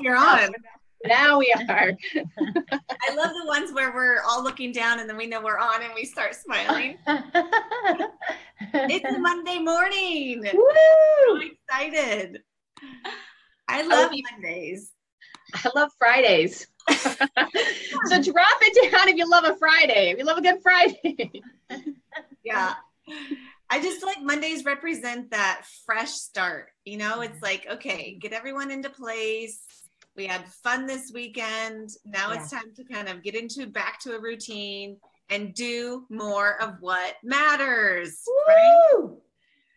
you're on. Oh, now we are. I love the ones where we're all looking down and then we know we're on and we start smiling. it's a Monday morning. Woo! I'm excited. I love Mondays. I love Fridays. so drop it down if you love a Friday. If you love a good Friday. yeah. I just like Mondays represent that fresh start. You know, it's like, okay, get everyone into place. We had fun this weekend. Now it's time to kind of get into back to a routine and do more of what matters. Right?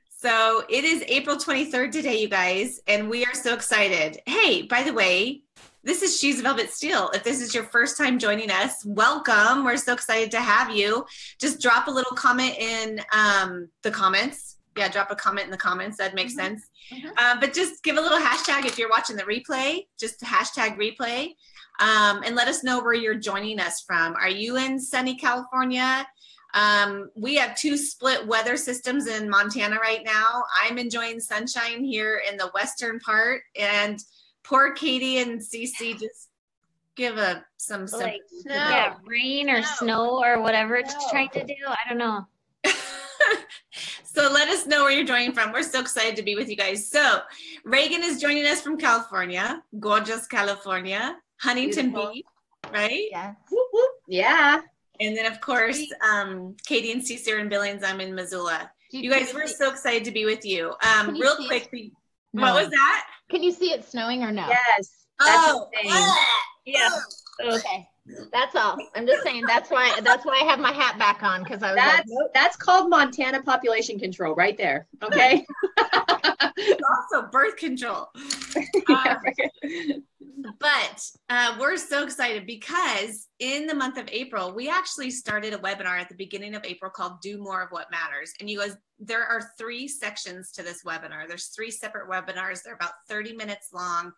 So it is April 23rd today, you guys, and we are so excited. Hey, by the way, this is She's Velvet Steel. If this is your first time joining us, welcome. We're so excited to have you. Just drop a little comment in um, the comments. Yeah, drop a comment in the comments. That makes Mhm. sense. Mhm. Uh, but just give a little hashtag if you're watching the replay, just hashtag replay. Um, and let us know where you're joining us from. Are you in sunny California? Um, we have two split weather systems in Montana right now. I'm enjoying sunshine here in the western part, and poor Katie and Cece just give a some like snow. yeah, rain or No. snow or whatever it's trying to do. I don't know. so let us know where you're joining from. We're so excited to be with you guys. So Reagan is joining us from California, gorgeous California, Huntington Beautiful. Beach, right? Yes. Whoop, whoop. Yeah. And then of course, um, Katie and Cece and Billings. I'm in Missoula. You guys, we're so excited to be with you. Um, you real see quick, it? we- No. what was that? Can you see it snowing or no? Yes. Oh, the thing. ah, yeah. Okay. That's all. I'm just saying that's why that's why I have my hat back on because I was like, That's that's called Montana population control right there. Okay. It's also birth control. Um, but uh, we're so excited because in the month of April, we actually started a webinar at the beginning of April called Do More of What Matters. And you guys, there are three sections to this webinar. There's three separate webinars. They're about 30 minutes long.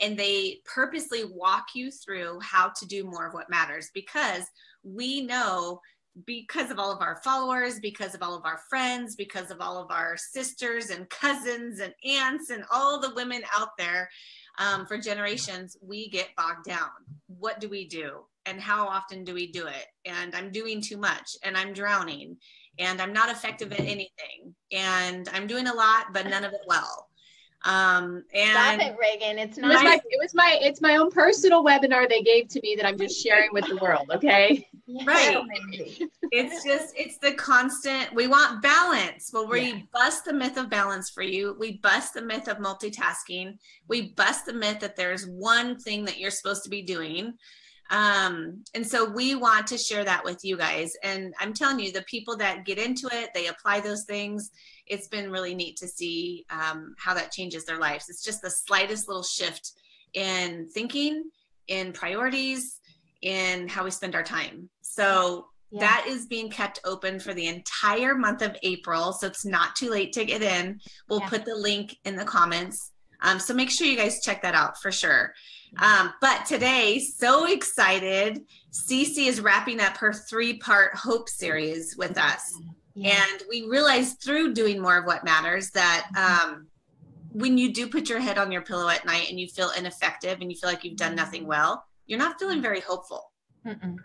And they purposely walk you through how to do more of what matters because we know because of all of our followers, because of all of our friends, because of all of our sisters and cousins and aunts and all the women out there um, for generations, we get bogged down. What do we do? And how often do we do it? And I'm doing too much and I'm drowning and I'm not effective at anything and I'm doing a lot, but none of it well. Um, Stop it, Reagan. It's It was not my it was my it's my own personal webinar they gave to me that I'm just sharing with the world. Okay. Right. it's just it's the constant we want balance well we Yeah. bust the myth of balance for you we bust the myth of multitasking we bust the myth that there's one thing that you're supposed to be doing um and so we want to share that with you guys and i'm telling you the people that get into it they apply those things it's been really neat to see um, how that changes their lives it's just the slightest little shift in thinking in priorities in how we spend our time so Yeah. that is being kept open for the entire month of April. So it's not too late to get in. We'll Yeah. put the link in the comments. Um, so make sure you guys check that out for sure. Um, but today, so excited. Cece is wrapping up her three part hope series with us. Yeah. And we realized through doing more of what matters that um, when you do put your head on your pillow at night and you feel ineffective and you feel like you've done nothing well, you're not feeling very hopeful. Mm-mm.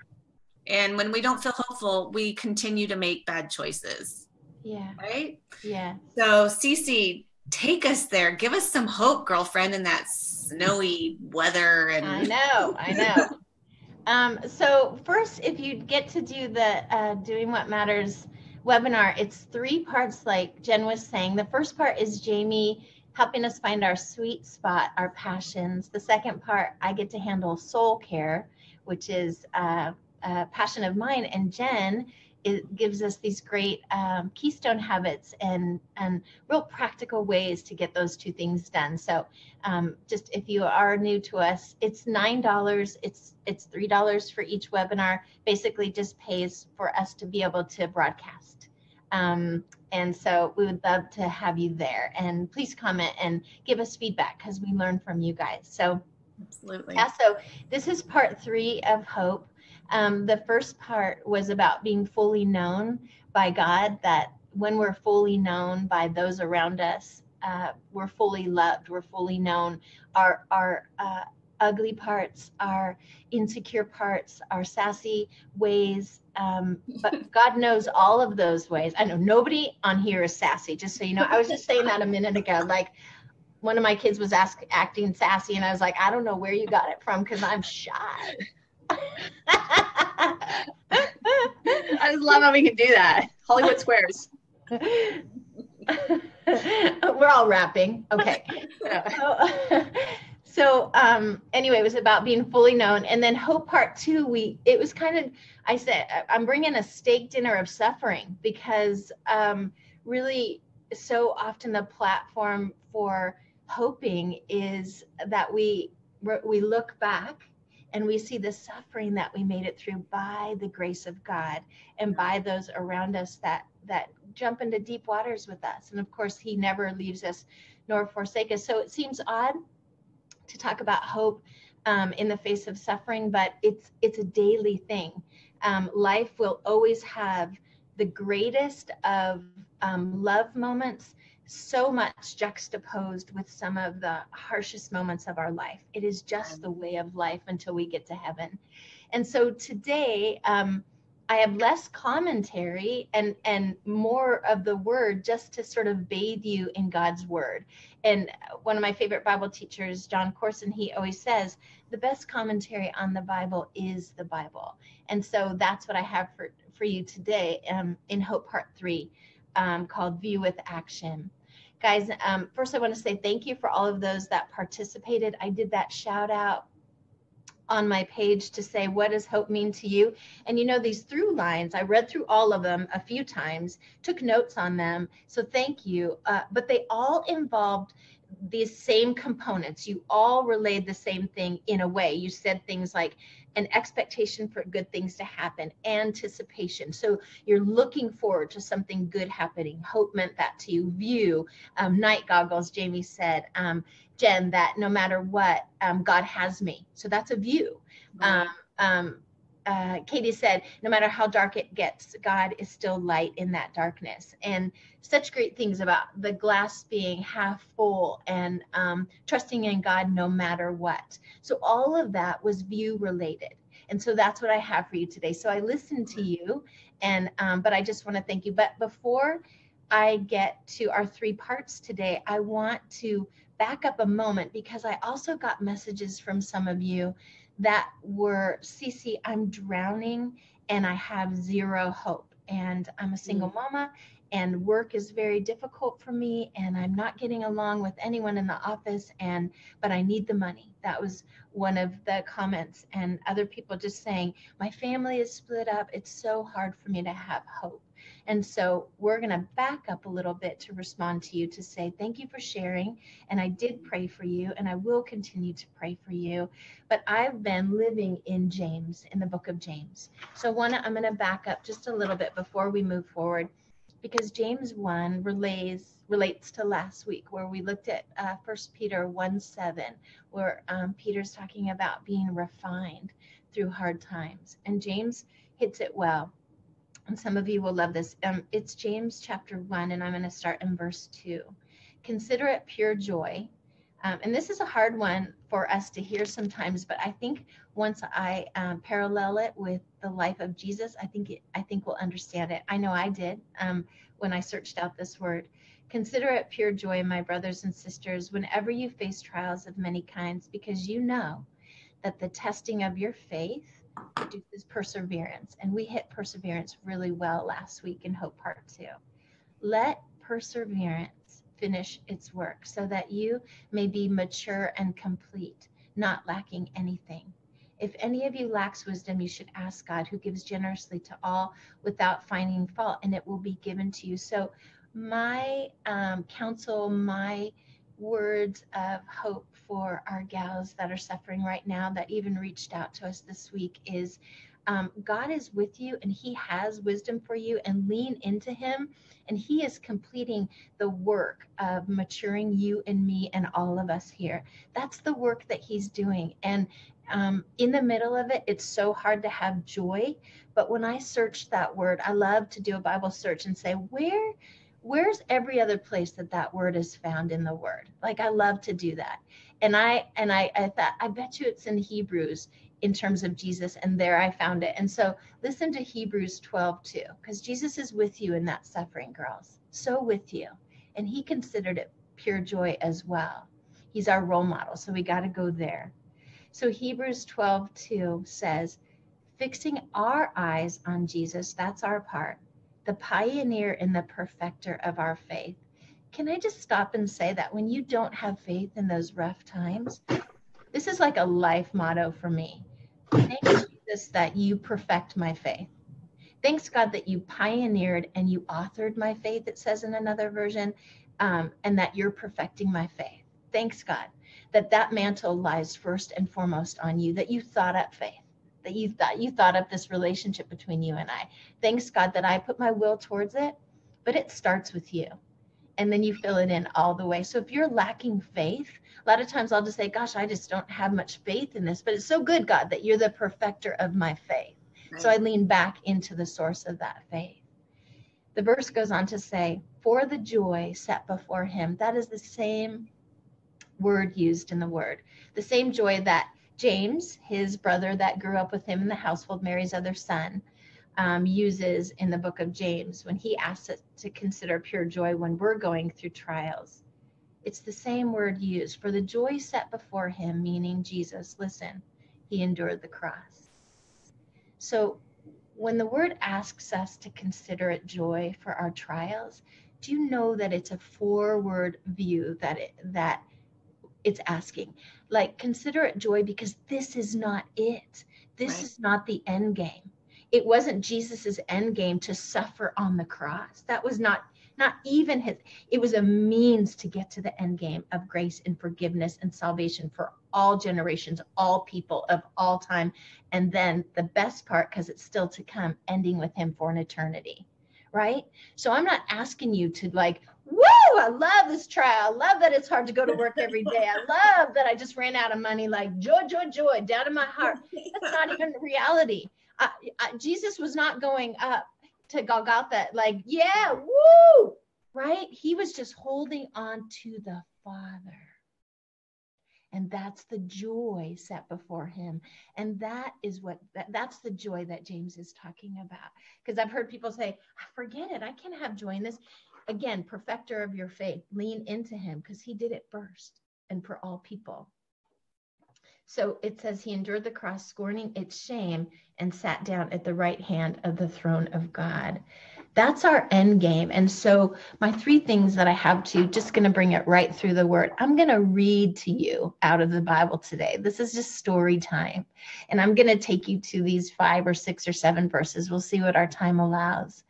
And when we don't feel hopeful, we continue to make bad choices, Yeah. right? Yeah. So, Cece, take us there. Give us some hope, girlfriend, in that snowy weather. And I know. I know. um, so first, if you get to do the uh, Doing What Matters webinar, it's three parts, like Jen was saying. The first part is Jamie helping us find our sweet spot, our passions. The second part, I get to handle soul care, which is uh, a passion of mine, and Jen it gives us these great um, keystone habits and and real practical ways to get those two things done. So um, just if you are new to us, it's nine dollars. It's it's three dollars for each webinar. Basically, just pays for us to be able to broadcast. Um, and so we would love to have you there. And please comment and give us feedback because we learn from you guys. So absolutely. yeah, so this is part three of hope. Um, the first part was about being fully known by God, that when we're fully known by those around us, uh, we're fully loved, we're fully known. Our, our, uh, ugly parts, our insecure parts, our sassy ways. Um, but God knows all of those ways. I know nobody on here is sassy, just so you know. I was just saying that a minute ago. Like one of my kids was ask, acting sassy, and I was like, I don't know where you got it from because I'm shy. I just love how we can do that. Hollywood Squares. We're all rapping. Okay. So, so um, anyway, it was about being fully known. And then Hope Part Two, we it was kind of I said I'm bringing a steak dinner of suffering because um, really so often the platform for hoping is that we we look back and we see the suffering that we made it through by the grace of God and by those around us that that jump into deep waters with us. And of course, He never leaves us nor forsake us. So it seems odd to talk about hope um, in the face of suffering, but it's it's a daily thing. Um, life will always have the greatest of um, love moments so much juxtaposed with some of the harshest moments of our life. It is just the way of life until we get to heaven. And so today, um, I have less commentary and and more of the word just to sort of bathe you in God's word. And one of my favorite Bible teachers, Jon Courson, he always says the best commentary on the Bible is the Bible. And so that's what I have for for you today um, in Hope Part Three, um, called View with Action guys um, first i want to say thank you for all of those that participated. I did that shout out on my page to say what does hope mean to you? And you know these through lines i read through all of them a few times took notes on them so thank you. Uh, but they all involved these same components. You all relayed the same thing in a way. You said things like an expectation for good things to happen, anticipation. So you're looking forward to something good happening. Hope meant that to you. View, um, night goggles, Jamie said. Um, Jen, that no matter what, um, God has me. So that's a view. Um, um, uh, Katie said, no matter how dark it gets, God is still light in that darkness. And such great things about the glass being half full and um, trusting in God no matter what. So, all of that was view related. And so that's what I have for you today. So I listened to you, and um, but I just want to thank you. But before I get to our three parts today, I want to back up a moment because I also got messages from some of you that were Cece, I'm drowning and I have zero hope. And I'm a single mm. mama and work is very difficult for me and I'm not getting along with anyone in the office and but I need the money. That was one of the comments and other people just saying my family is split up. It's so hard for me to have hope. And so we're going to back up a little bit to respond to you to say thank you for sharing. And I did pray for you, and I will continue to pray for you. But I've been living in James, in the book of James. So one, I'm going to back up just a little bit before we move forward, because James 1 relays relates to last week where we looked at uh, 1 Peter 1 7, where um, Peter's talking about being refined through hard times. And James hits it well and some of you will love this. Um, it's James chapter 1, and I'm going to start in verse 2. Consider it pure joy. Um, and this is a hard one for us to hear sometimes, but I think once I um, parallel it with the life of Jesus, I think it, I think we'll understand it. I know I did um, when I searched out this word. Consider it pure joy, my brothers and sisters, whenever you face trials of many kinds, because you know that the testing of your faith produces perseverance. And we hit perseverance really well last week in Hope Part 2. Let perseverance finish its work so that you may be mature and complete, not lacking anything. If any of you lacks wisdom, you should ask God, who gives generously to all without finding fault, and it will be given to you. So, my um, counsel, my words of hope for our gals that are suffering right now that even reached out to us this week is um, God is with you and He has wisdom for you, and lean into Him. And He is completing the work of maturing you and me and all of us here. That's the work that He's doing. And um, in the middle of it, it's so hard to have joy. But when I search that word, I love to do a Bible search and say, where where's every other place that that word is found in the word like i love to do that And I and I, I thought, I bet you it's in Hebrews in terms of Jesus, and there I found it. And so listen to Hebrews 12 too, because Jesus is with you in that suffering, girls. So with you. And he considered it pure joy as well. He's our role model. So we got to go there. So Hebrews 12 2 says, fixing our eyes on Jesus, that's our part, the pioneer and the perfecter of our faith. Can I just stop and say that when you don't have faith in those rough times, this is like a life motto for me. Thanks, Jesus, that you perfect my faith. Thanks, God, that you pioneered and you authored my faith, it says in another version, um, and that you're perfecting my faith. Thanks, God, that that mantle lies first and foremost on you, that you thought up faith that you thought you thought up this relationship between you and I. Thanks God that I put my will towards it, but it starts with you. And then you fill it in all the way. So if you're lacking faith, a lot of times I'll just say, gosh, I just don't have much faith in this, but it's so good, God, that you're the perfecter of my faith. Right. So I lean back into the source of that faith. The verse goes on to say, for the joy set before him. That is the same word used in the word, the same joy that James, his brother that grew up with him in the household, Mary's other son, um, uses in the book of James when he asks us to consider pure joy when we're going through trials. It's the same word used for the joy set before him, meaning Jesus. Listen, he endured the cross. So when the word asks us to consider it joy for our trials, do you know that it's a forward view that it, that it's asking? Like consider it joy because this is not it. This right. is not the end game. It wasn't Jesus's end game to suffer on the cross. That was not not even his it was a means to get to the end game of grace and forgiveness and salvation for all generations all people of all time and then the best part because it's still to come ending with him for an eternity right so i'm not asking you to like woo, I love this trial. I love that it's hard to go to work every day. I love that I just ran out of money. Like joy, joy, joy down in my heart. That's not even reality. I, I, Jesus was not going up to Golgotha like, yeah, woo, right? He was just holding on to the Father. And that's the joy set before him. And that is what, that, that's the joy that James is talking about. Because I've heard people say, "I forget it. I can't have joy in this again, perfecter of your faith, lean into him because he did it first and for all people. So it says he endured the cross, scorning its shame, and sat down at the right hand of the throne of God. That's our end game. And so, my three things that I have to, just going to bring it right through the word. I'm going to read to you out of the Bible today. This is just story time. And I'm going to take you to these five or six or seven verses. We'll see what our time allows.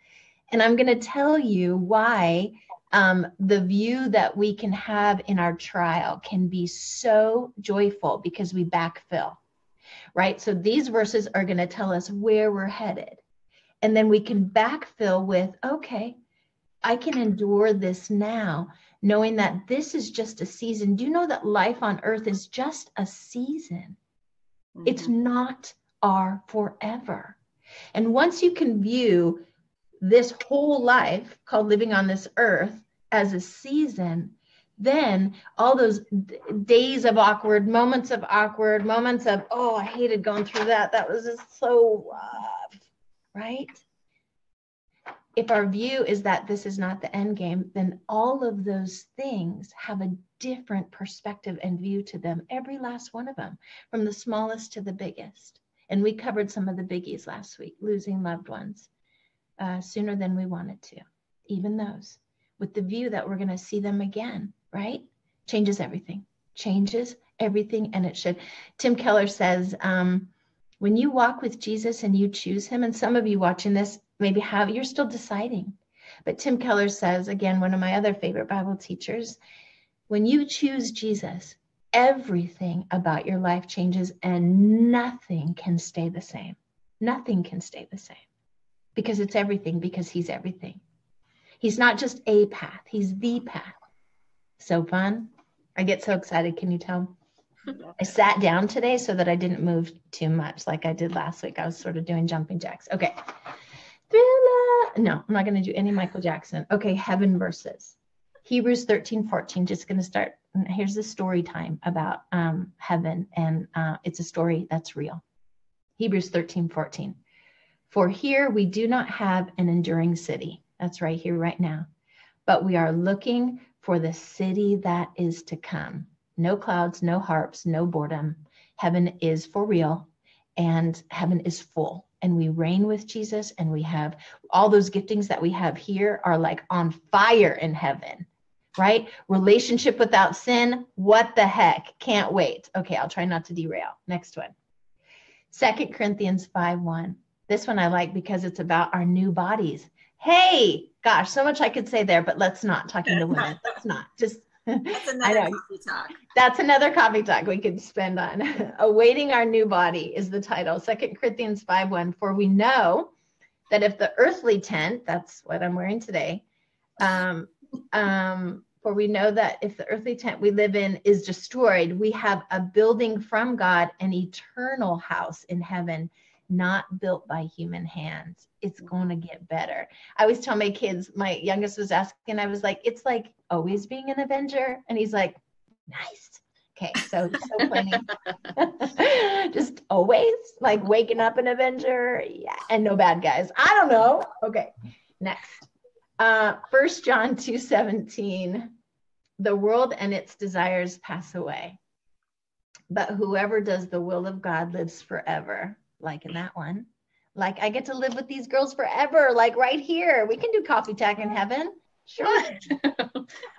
And I'm going to tell you why um, the view that we can have in our trial can be so joyful because we backfill, right? So these verses are going to tell us where we're headed. And then we can backfill with, okay, I can endure this now, knowing that this is just a season. Do you know that life on earth is just a season? Mm-hmm. It's not our forever. And once you can view this whole life called living on this earth as a season, then all those d- days of awkward, moments of awkward, moments of, oh, I hated going through that. That was just so rough, right? If our view is that this is not the end game, then all of those things have a different perspective and view to them, every last one of them, from the smallest to the biggest. And we covered some of the biggies last week losing loved ones, uh, sooner than we wanted to, even those, with the view that we're going to see them again, right? Changes everything, changes everything, and it should. Tim Keller says, um, when you walk with Jesus and you choose him, and some of you watching this maybe have, you're still deciding. But Tim Keller says, again, one of my other favorite Bible teachers, when you choose Jesus, everything about your life changes and nothing can stay the same. Nothing can stay the same because it's everything, because he's everything. He's not just a path, he's the path. So fun. I get so excited. Can you tell? I sat down today so that I didn't move too much like I did last week. I was sort of doing jumping jacks. Okay. Thriller. No, I'm not going to do any Michael Jackson. Okay, heaven verses. Hebrews 13, 14. Just going to start here's the story time about um, heaven, and uh, it's a story that's real. Hebrews 13, 14. For here we do not have an enduring city. That's right here, right now. But we are looking for the city that is to come. No clouds, no harps, no boredom. Heaven is for real, and heaven is full. And we reign with Jesus, and we have all those giftings that we have here are like on fire in heaven right? Relationship without sin. What the heck? Can't wait. Okay, I'll try not to derail. Next one. Second Corinthians 5 1. This one I like because it's about our new bodies. Hey, gosh, so much I could say there, but let's not talking to women. Let's not. Just That's another coffee talk. That's another coffee talk we could spend on. Awaiting our new body is the title. Second Corinthians 5 1. For we know that if the earthly tent, that's what I'm wearing today, um, um, for we know that if the earthly tent we live in is destroyed, we have a building from God, an eternal house in heaven, not built by human hands. It's going to get better. I always tell my kids, my youngest was asking, I was like, it's like always being an Avenger. And he's like, nice. Okay, so so funny. Just always like waking up an Avenger. Yeah, and no bad guys. I don't know. Okay, next. Uh, First John 2 17, the world and its desires pass away, but whoever does the will of God lives forever, like in that one. Like I get to live with these girls forever, like right here. We can do coffee talk in heaven. Sure.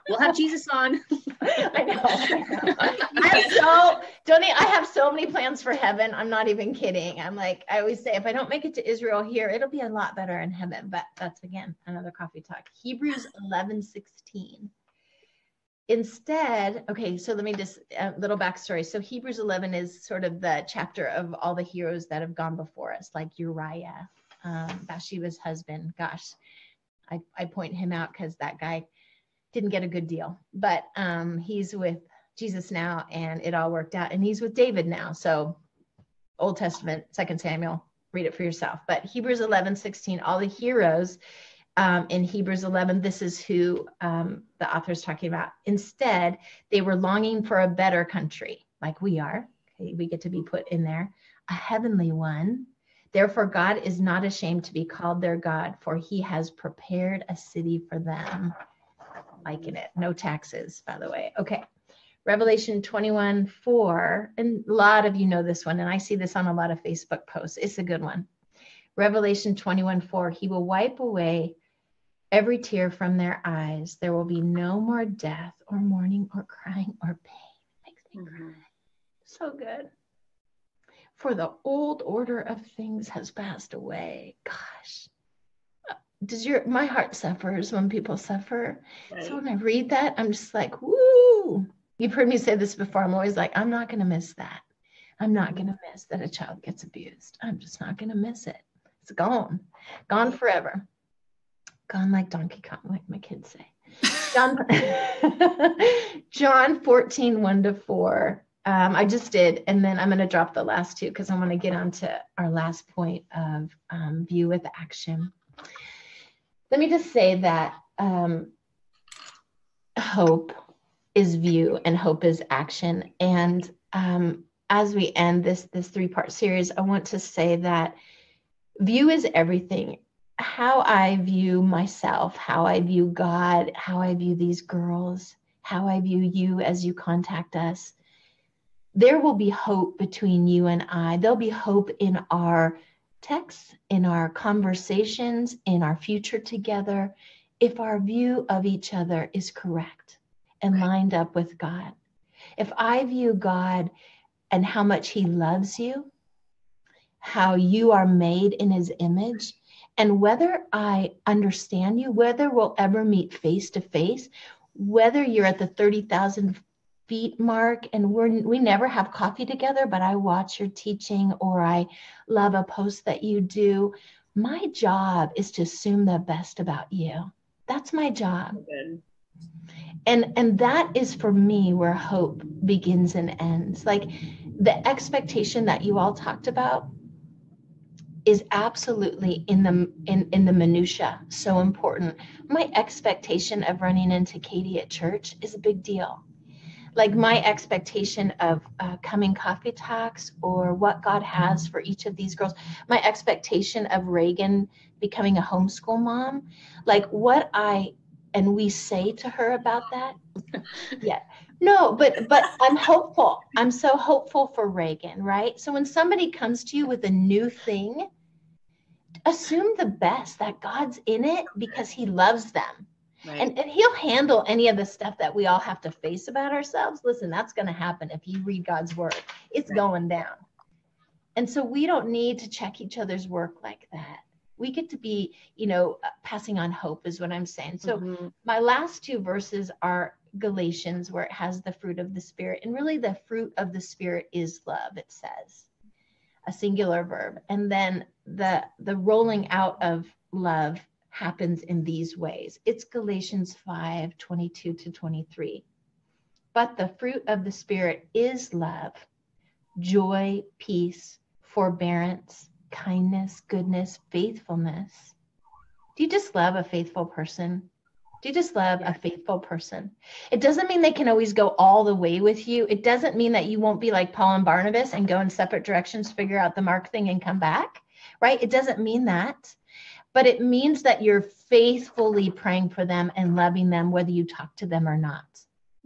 we'll have Jesus on. I know. I know. I have so don't I have so many plans for heaven. I'm not even kidding. I'm like I always say if I don't make it to Israel here, it'll be a lot better in heaven. But that's again another coffee talk. Hebrews 11, 16. Instead, okay, so let me just a little backstory. So Hebrews 11 is sort of the chapter of all the heroes that have gone before us, like Uriah, um, Bathsheba's husband. Gosh, I, I point him out because that guy didn't get a good deal, but um, he's with Jesus now and it all worked out. And he's with David now. So Old Testament, Second Samuel, read it for yourself. But Hebrews 11, 16, all the heroes um, in Hebrews 11, this is who um, the author is talking about. Instead, they were longing for a better country, like we are. Okay, we get to be put in there, a heavenly one Therefore, God is not ashamed to be called their God, for he has prepared a city for them. Liking it. No taxes, by the way. Okay. Revelation 21 4. And a lot of you know this one, and I see this on a lot of Facebook posts. It's a good one. Revelation 21 4. He will wipe away every tear from their eyes. There will be no more death or mourning or crying or pain. Makes me mm-hmm. cry. So good for the old order of things has passed away. Gosh. Does your my heart suffers when people suffer? Right. So when I read that, I'm just like, woo. You've heard me say this before. I'm always like, I'm not gonna miss that. I'm not gonna miss that a child gets abused. I'm just not gonna miss it. It's gone, gone forever. Gone like Donkey Kong, like my kids say. John, John 14, 1 to 4 um, I just did, and then I'm going to drop the last two because I want to get on to our last point of um, view with action. Let me just say that um, hope is view and hope is action. And um, as we end this this three part series, I want to say that view is everything. How I view myself, how I view God, how I view these girls, how I view you as you contact us there will be hope between you and I. There'll be hope in our texts, in our conversations, in our future together, if our view of each other is correct and lined up with God. If I view God and how much He loves you, how you are made in His image, and whether I understand you, whether we'll ever meet face to face, whether you're at the 30,000 feet mark and we're we never have coffee together but i watch your teaching or i love a post that you do my job is to assume the best about you. That's my job. And and that is for me where hope begins and ends. Like the expectation that you all talked about is absolutely in the in, in the minutia so important. My expectation of running into katie at church is a big deal. Like my expectation of uh, coming coffee talks or what God has for each of these girls, my expectation of Reagan becoming a homeschool mom, like what I and we say to her about that. yeah. No, but but I'm hopeful. I'm so hopeful for Reagan, right? So when somebody comes to you with a new thing, assume the best that God's in it because he loves them. Right. And, and he'll handle any of the stuff that we all have to face about ourselves. Listen, that's going to happen if you read God's word. It's right. going down. And so we don't need to check each other's work like that. We get to be, you know, uh, passing on hope, is what I'm saying. So mm-hmm. my last two verses are Galatians, where it has the fruit of the Spirit. And really, the fruit of the Spirit is love, it says a singular verb. And then the, the rolling out of love happens in these ways. It's Galatians 5 22 to 23. But the fruit of the Spirit is love, joy, peace, forbearance, kindness, goodness, faithfulness. Do you just love a faithful person? Do you just love a faithful person? It doesn't mean they can always go all the way with you. It doesn't mean that you won't be like Paul and Barnabas and go in separate directions, figure out the mark thing, and come back, right? It doesn't mean that but it means that you're faithfully praying for them and loving them, whether you talk to them or not.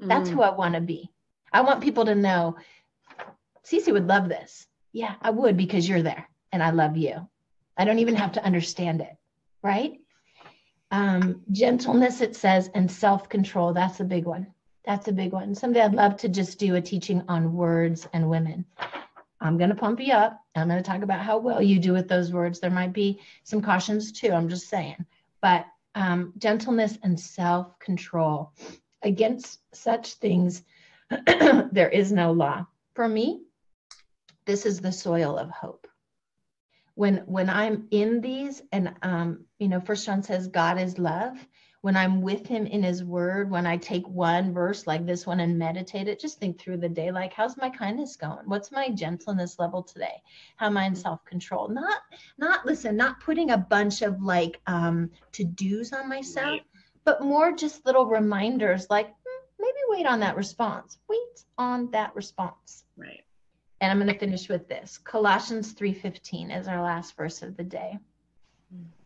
Mm. That's who I want to be. I want people to know Cece would love this. Yeah, I would because you're there and I love you. I don't even have to understand it, right? Um, gentleness, it says, and self control. That's a big one. That's a big one. Someday I'd love to just do a teaching on words and women. I'm going to pump you up. I'm going to talk about how well you do with those words. There might be some cautions too. I'm just saying. But um, gentleness and self control. Against such things, there is no law. For me, this is the soil of hope. When when I'm in these, and um, you know, First John says God is love when I'm with him in his word, when I take one verse like this one and meditate it, just think through the day like, how's my kindness going? What's my gentleness level today? How am I in self-control? Not, not listen, not putting a bunch of like um, to-dos on myself, right. but more just little reminders like, hmm, maybe wait on that response. Wait on that response. Right. And I'm going to finish with this. Colossians 3:15 is our last verse of the day.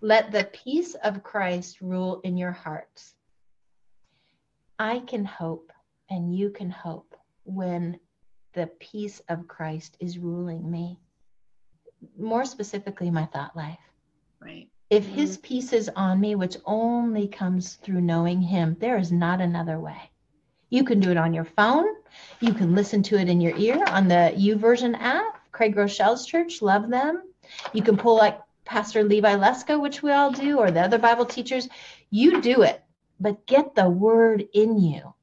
Let the peace of Christ rule in your hearts. I can hope and you can hope when the peace of Christ is ruling me. More specifically, my thought life. Right. If mm-hmm. his peace is on me, which only comes through knowing him, there is not another way. You can do it on your phone. You can listen to it in your ear on the YouVersion app. Craig Groeschel's church, love them. You can pull like Pastor Levi Lusko, which we all do, or the other Bible teachers, you do it, but get the word in you.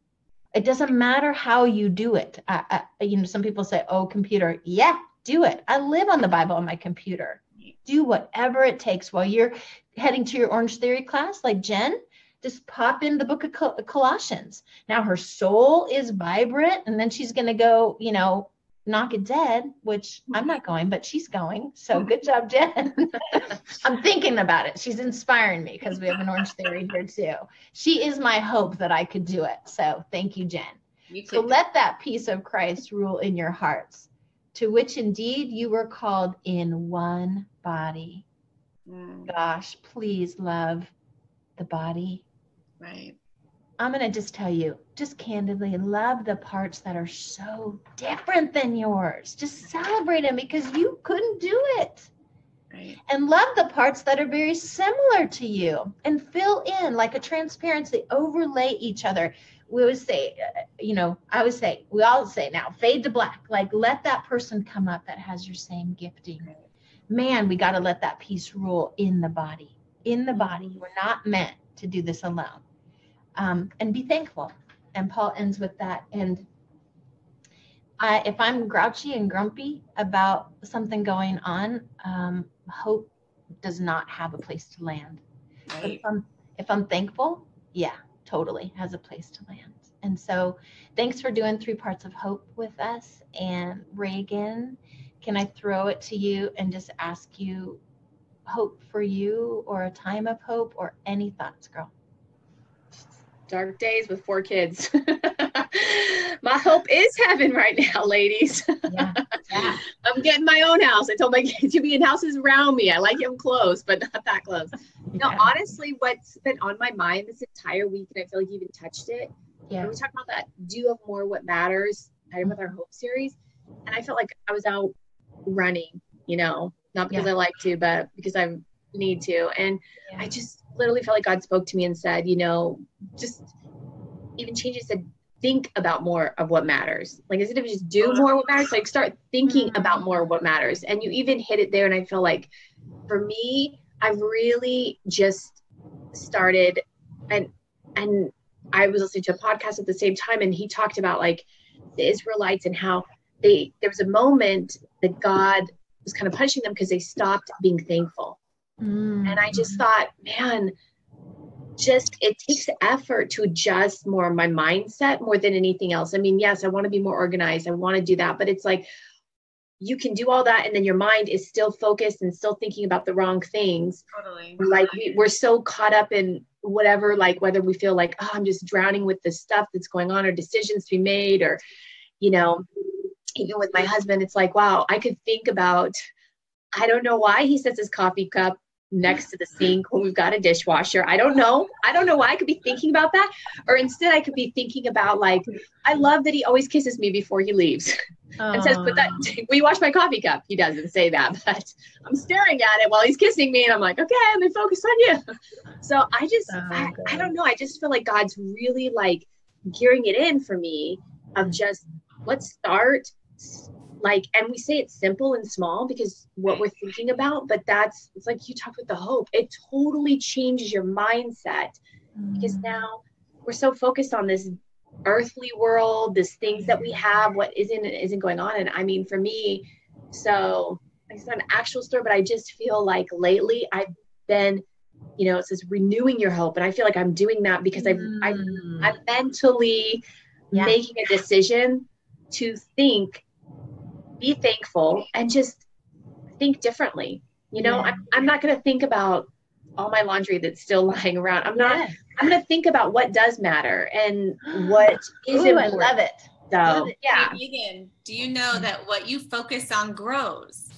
It doesn't matter how you do it. I, I, you know, some people say, "Oh, computer." Yeah, do it. I live on the Bible on my computer. Do whatever it takes while you're heading to your Orange Theory class, like Jen. Just pop in the book of Colossians. Now her soul is vibrant, and then she's going to go, you know, knock it dead, which I'm not going, but she's going. So good job, Jen. I'm thinking about it. She's inspiring me because we have an Orange Theory here too. She is my hope that I could do it. So thank you, Jen. You so let that peace of Christ rule in your hearts, to which indeed you were called in one body. Mm. Gosh, please love the body. Right. I'm going to just tell you, just candidly, love the parts that are so different than yours. Just celebrate them because you couldn't do it. Right. And love the parts that are very similar to you and fill in like a transparency, overlay each other. We always say, uh, you know, I would say, we all say now, fade to black. Like let that person come up that has your same gifting. Man, we got to let that peace rule in the body. In the body. We're not meant to do this alone um, and be thankful. And Paul ends with that. And I, if I'm grouchy and grumpy about something going on, um, hope does not have a place to land. Right. If, I'm, if I'm thankful, yeah, totally has a place to land. And so, thanks for doing three parts of hope with us. And Reagan, can I throw it to you and just ask you hope for you or a time of hope or any thoughts, girl? dark days with four kids. my hope is heaven right now, ladies. Yeah. Yeah. I'm getting my own house. I told my kids to be in houses around me. I like them close, but not that close. No, Yeah. honestly, what's been on my mind this entire week, and I feel like you even touched it. Yeah. When we talked about that do of more what matters item with our hope series. And I felt like I was out running, you know, not because Yeah. I like to, but because I need to. And Yeah. I just literally felt like God spoke to me and said, you know, just even changes to think about more of what matters. Like instead of just do more what matters, like start thinking Mhm. about more what matters. And you even hit it there. And I feel like for me, I've really just started and and I was listening to a podcast at the same time and he talked about like the Israelites and how they there was a moment that God was kind of punishing them because they stopped being thankful. Mm. And I just thought, man, just it takes effort to adjust more my mindset more than anything else. I mean, yes, I want to be more organized. I want to do that, but it's like you can do all that and then your mind is still focused and still thinking about the wrong things. Totally. Like we, we're so caught up in whatever, like whether we feel like, oh, I'm just drowning with the stuff that's going on or decisions to be made or, you know, even with my husband, it's like, wow, I could think about, I don't know why he sets his coffee cup next to the sink when we've got a dishwasher. I don't know. I don't know why I could be thinking about that. Or instead, I could be thinking about, like, I love that he always kisses me before he leaves and says, "Put that, will you wash my coffee cup?" He doesn't say that, but I'm staring at it while he's kissing me, and I'm like, "Okay, let me focus on you." So I just, So I, I don't know. I just feel like God's really like gearing it in for me of just let's start like and we say it's simple and small because what we're thinking about but that's it's like you talked with the hope. It totally changes your mindset because now we're so focused on this earthly world this things that we have what isn't isn't going on. And i mean for me so it's not an actual story but i just feel like lately i've been you know it says renewing your hope. And i feel like i'm doing that because i've i've Mm. I'm mentally Yeah. making a decision to think, be thankful, and just think differently. You know, Yeah. I'm, I'm not going to think about all my laundry that's still lying around. I'm not, Yeah. I'm going to think about what does matter and what is Ooh, I love it. So, yeah, Hey, Megan, do you know that what you focus on grows?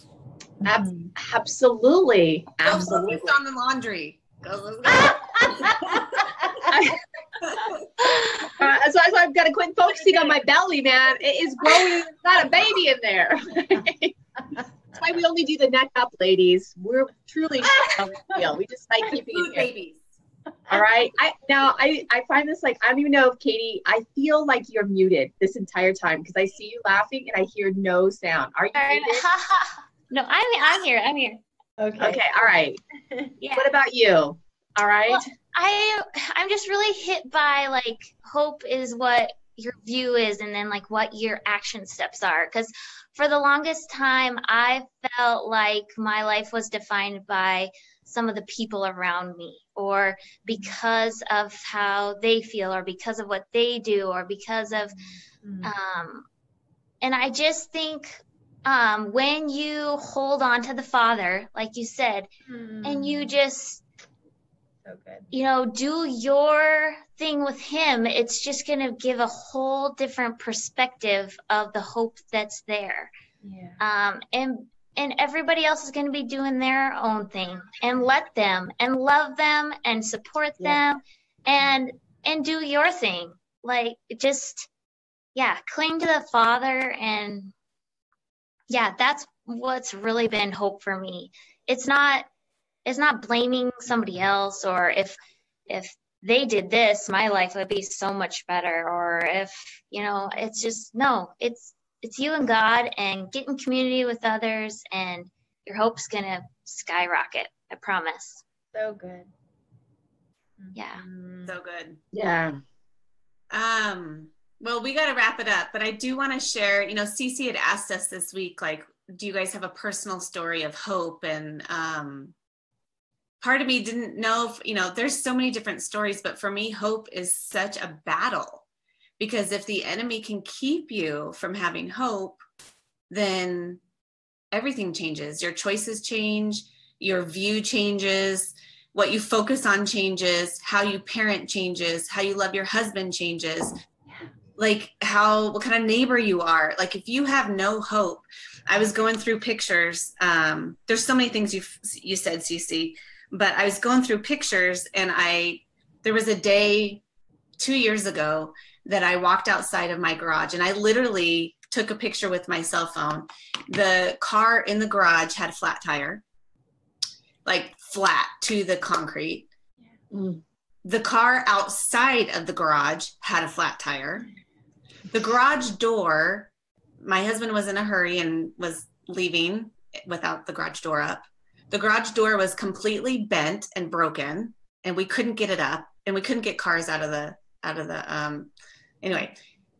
Ab- mm-hmm. absolutely. Go Absolutely. focus on the laundry. Go, let's go. Uh, so that's why I've got to quit focusing on my belly, man. It is growing. It's not a baby in there. that's why we only do the neck up, ladies. We're truly. We just like keeping it here. babies. All right. I now I I find this like I don't even know if Katie. I feel like you're muted this entire time because I see you laughing and I hear no sound. Are you Alright. muted? no, I'm I'm here. I'm here. Okay. Okay. All right. Yeah. What about you? All right. Well, I I'm just really hit by like hope is what your view is and then like what your action steps are because for the longest time I felt like my life was defined by some of the people around me or because of how they feel or because of what they do or because of Mm. um, and I just think um, when you hold on to the Father, like you said, and you just so good. you know do your thing with Him, it's just going to give a whole different perspective of the hope that's there. Yeah. Um, and and everybody else is going to be doing their own thing, and let them and love them and support Yeah. them, and and do your thing. Like just yeah, cling to the Father and yeah, that's what's really been hope for me. It's not it's not blaming somebody else or if if they did this, my life would be so much better or if, you know, it's just no, it's it's you and God and get in community with others and your hope's going to skyrocket. I promise. So good. Yeah. Mm. So good. Yeah. Um, well, we got to wrap it up, but I do want to share, you know, Cece had asked us this week, like, do you guys have a personal story of hope? And um, part of me didn't know if, you know, there's so many different stories, but for me, hope is such a battle because if the enemy can keep you from having hope, then everything changes. Your choices change, your view changes, what you focus on changes, how you parent changes, how you love your husband changes. like how what kind of neighbor you are like if you have no hope i was going through pictures um there's so many things you you said Cece but i was going through pictures and i there was a day two years ago that i walked outside of my garage and i literally took a picture with my cell phone. The car in the garage had a flat tire like flat to the concrete. The car outside of the garage had a flat tire. The garage door my husband was in a hurry and was leaving without the garage door up the garage door was completely bent and broken and we couldn't get it up and we couldn't get cars out of the out of the um anyway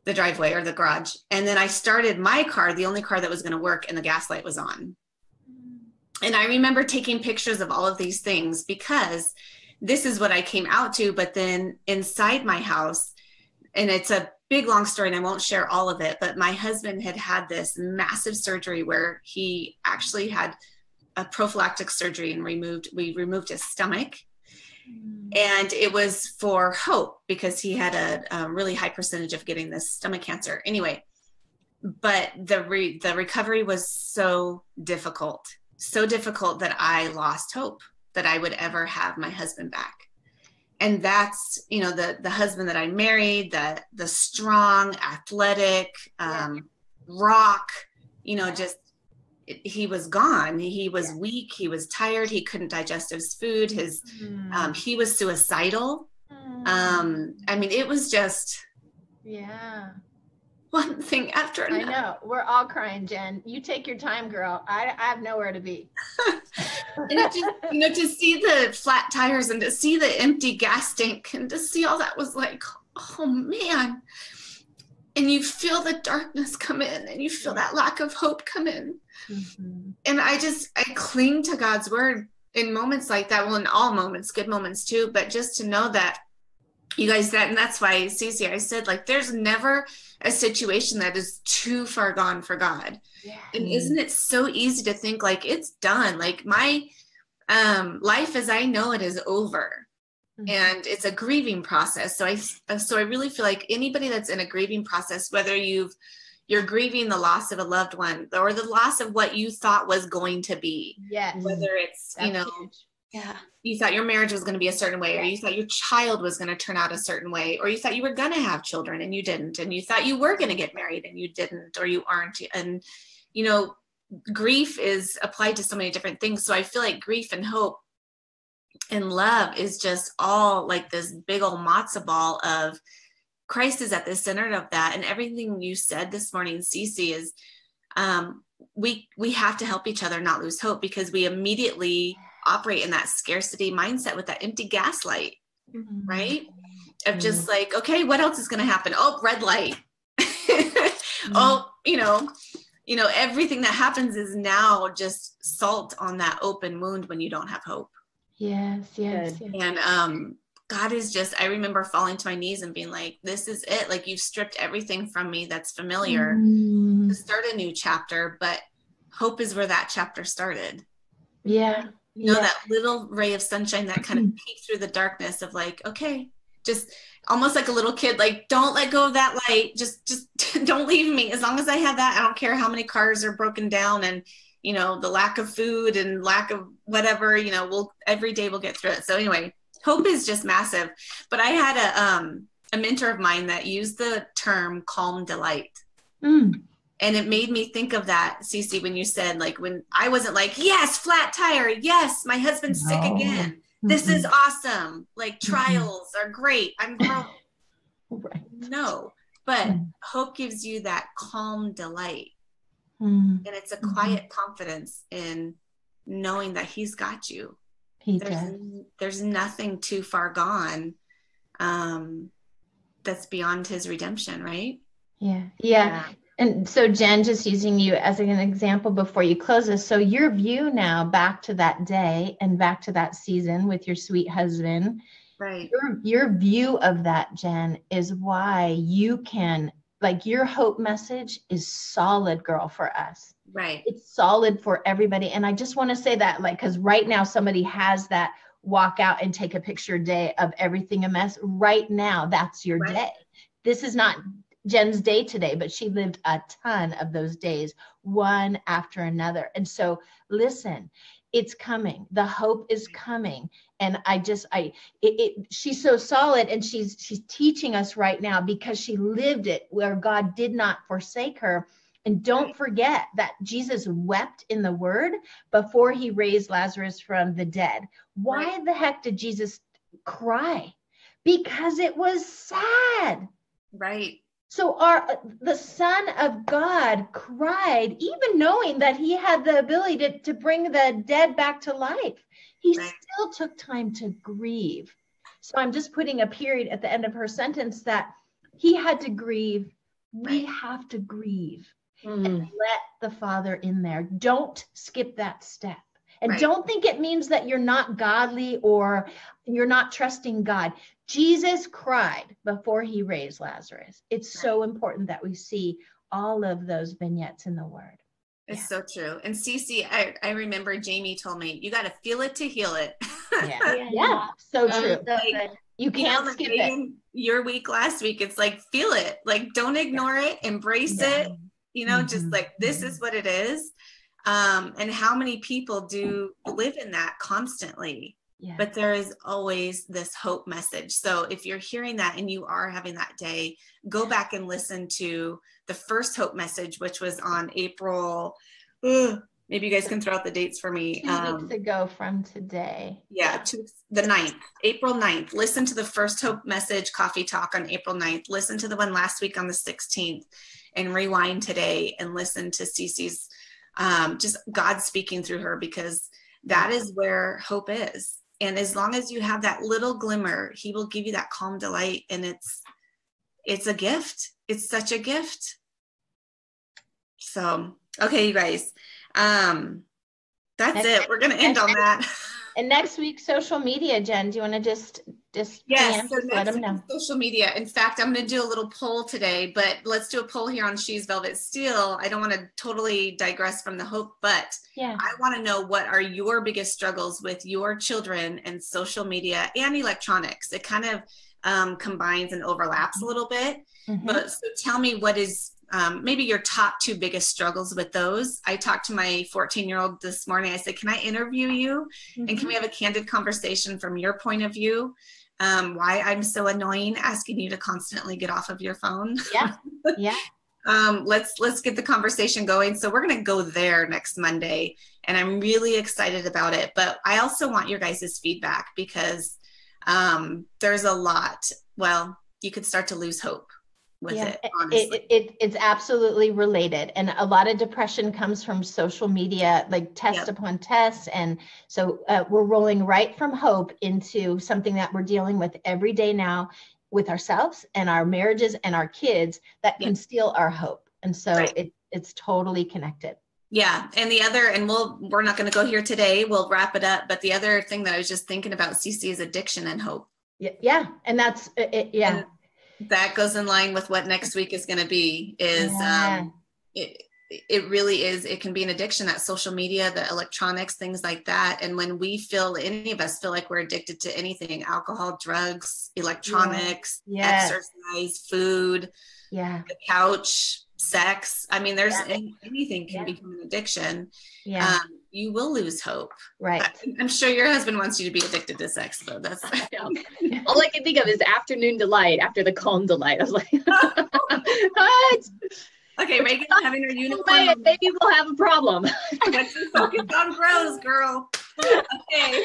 the driveway or the garage. And then i started my car the only car that was going to work and the gas light was on. And i remember taking pictures of all of these things because this is what i came out to but then inside my house and it's a big long story and I won't share all of it, but my husband had had this massive surgery where he actually had a prophylactic surgery and removed we removed his stomach. And it was for hope because he had a, a really high percentage of getting this stomach cancer. Anyway, but the re, the recovery was so difficult, so difficult that I lost hope that I would ever have my husband back and that's you know the the husband that i married the the strong athletic um rock you know just he was gone he was yeah. weak he was tired he couldn't digest his food his mm. um he was suicidal mm. um i mean it was just yeah one thing after another. I know. We're all crying, Jen. You take your time, girl. I, I have nowhere to be. and just, you know, to see the flat tires and to see the empty gas tank and to see all that was like, oh man. And you feel the darkness come in and you feel that lack of hope come in. Mm-hmm. And I just, I cling to God's word in moments like that. Well, in all moments, good moments too, but just to know that you guys that and that's why Cece I said like there's never a situation that is too far gone for God. Yeah. And isn't it so easy to think like it's done? Like my um life as I know it is over. Mm-hmm. And it's a grieving process. So I so I really feel like anybody that's in a grieving process whether you've you're grieving the loss of a loved one or the loss of what you thought was going to be. Yes. Whether it's, that's you know, huge yeah you thought your marriage was going to be a certain way or you thought your child was going to turn out a certain way or you thought you were going to have children and you didn't and you thought you were going to get married and you didn't or you aren't and you know grief is applied to so many different things so i feel like grief and hope and love is just all like this big old matzo ball of christ is at the center of that and everything you said this morning Cece is um we we have to help each other not lose hope because we immediately operate in that scarcity mindset with that empty gaslight, mm-hmm. right? Of mm-hmm. just like, okay, what else is going to happen? Oh, red light. mm-hmm. Oh, you know, you know, everything that happens is now just salt on that open wound when you don't have hope. Yes, yes. yes. And um God is just, I remember falling to my knees and being like, this is it. Like you've stripped everything from me that's familiar mm. to start a new chapter. But hope is where that chapter started. Yeah you know yeah. that little ray of sunshine that kind of mm-hmm. peeked through the darkness of like okay just almost like a little kid like don't let go of that light just just don't leave me as long as i have that i don't care how many cars are broken down and you know the lack of food and lack of whatever you know we'll every day we'll get through it so anyway hope is just massive but i had a um a mentor of mine that used the term calm delight mm and it made me think of that Cece when you said like when I wasn't like yes flat tire yes my husband's no. sick again mm-hmm. this is awesome like trials mm-hmm. are great I'm grown right. no but mm-hmm. hope gives you that calm delight mm-hmm. and it's a mm-hmm. quiet confidence in knowing that he's got you he there's, does. there's nothing too far gone um that's beyond his redemption right yeah yeah, yeah and so, Jen, just using you as an example before you close this. So, your view now back to that day and back to that season with your sweet husband, right? Your, your view of that, Jen, is why you can, like, your hope message is solid, girl, for us. Right. It's solid for everybody. And I just want to say that, like, because right now somebody has that walk out and take a picture day of everything a mess. Right now, that's your right. day. This is not Jen's day today, but she lived a ton of those days, one after another. And so, listen, it's coming. The hope is coming. And I just, I, it, it, she's so solid and she's, she's teaching us right now because she lived it where God did not forsake her. And don't forget that Jesus wept in the word before he raised Lazarus from the dead. Why right. the heck did Jesus cry? Because it was sad. Right. So our the Son of God cried, even knowing that he had the ability to, to bring the dead back to life. He right. still took time to grieve. So I'm just putting a period at the end of her sentence that he had to grieve. We have to grieve mm. and let the Father in there. Don't skip that step. And right. don't think it means that you're not godly or you're not trusting God. Jesus cried before he raised Lazarus. It's right. so important that we see all of those vignettes in the word. It's yeah. so true. And Cece, I, I remember Jamie told me, you got to feel it to heal it. yeah. yeah. yeah. So true. like, you can't you know, skip it. Your week last week, it's like, feel it. Like, don't ignore it, embrace it. You know, mm-hmm. just like, this is what it is. Um, and how many people do live in that constantly? Yeah. But there is always this hope message. So if you're hearing that and you are having that day, go back and listen to the first hope message, which was on April. Ugh, maybe you guys can throw out the dates for me. Two um, weeks ago from today. Yeah, to the 9th, April 9th. Listen to the first hope message coffee talk on April 9th. Listen to the one last week on the 16th and rewind today and listen to Cece's um, just God speaking through her because that is where hope is. And as long as you have that little glimmer, He will give you that calm delight, and it's it's a gift. It's such a gift. So, okay, you guys, um, that's next, it. We're gonna end on that. And next week, social media, Jen. Do you want to just just yes, so let them know social media. In fact, I'm going to do a little poll today, but let's do a poll here on She's Velvet Steel. I don't want to totally digress from the hope, but yeah, I want to know what are your biggest struggles with your children and social media and electronics. It kind of um, combines and overlaps a little bit. Mm-hmm. But so tell me what is um, maybe your top two biggest struggles with those. I talked to my 14 year old this morning. I said, Can I interview you? Mm-hmm. And can we have a candid conversation from your point of view? Um, why I'm so annoying asking you to constantly get off of your phone. Yeah. Yeah. um, let's let's get the conversation going. So we're gonna go there next Monday, and I'm really excited about it. But I also want your guys' feedback because um, there's a lot. Well, you could start to lose hope with yeah, it, it, it, it's absolutely related and a lot of depression comes from social media like test yep. upon test and so uh, we're rolling right from hope into something that we're dealing with every day now with ourselves and our marriages and our kids that can steal our hope and so right. it, it's totally connected yeah and the other and we'll we're not going to go here today we'll wrap it up but the other thing that i was just thinking about Cece is addiction and hope yeah, yeah. and that's it, yeah and, that goes in line with what next week is going to be is yeah. um, it, it really is it can be an addiction that social media the electronics things like that and when we feel any of us feel like we're addicted to anything alcohol drugs electronics yeah. yes. exercise food yeah the couch sex i mean there's yeah. anything can yeah. become an addiction yeah um, you will lose hope. Right. I'm sure your husband wants you to be addicted to sex, though. That's all I can think of is afternoon delight after the calm delight. I was like, what? Okay, Reagan having her uniform. Maybe we'll have a problem. Let's just focus on bros, girl. Okay.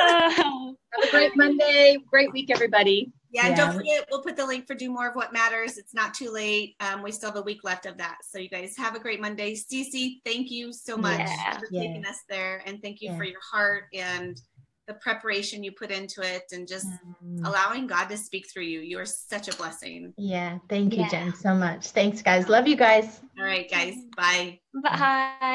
Uh, have a great Monday. Great week, everybody. Yeah, and don't forget, we'll put the link for Do More of What Matters. It's not too late. Um, we still have a week left of that. So you guys have a great Monday. Cece, thank you so much yeah. for yeah. taking us there. And thank you yeah. for your heart and the preparation you put into it and just mm. allowing God to speak through you. You are such a blessing. Yeah. Thank you, Jen, so much. Thanks, guys. Love you guys. All right, guys. Bye. Bye.